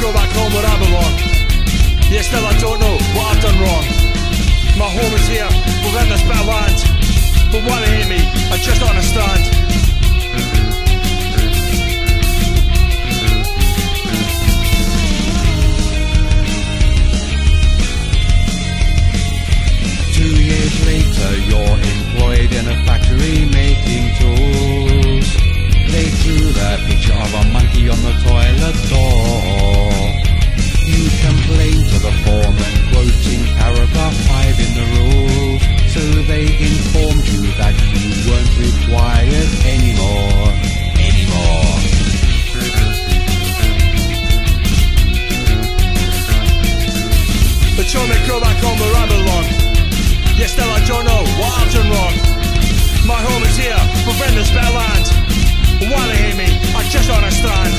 go back home where I belong. Yet still I don't know what I've done wrong. My home is here, within this bit of land. But why they hate me, I just don't understand. Why they hate me, I just understand.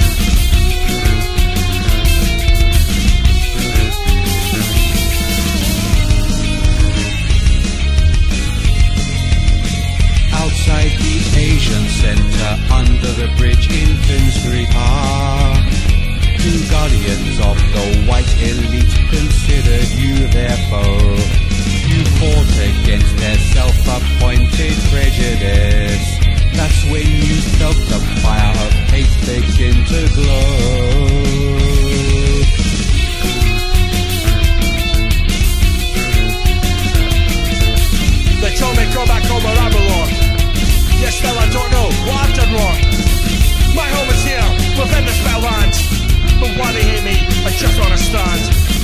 Outside the Asian Centre, under the bridge in Finsbury Park. Two guardians of the white elite considered you their foe. You fought against their self-appointed when you felt the fire of hate begin to glow. They told me go back home where I belong. Yet still I don't know what I've done wrong. My home is here, within bit of land. But why they hate me, I just don't understand.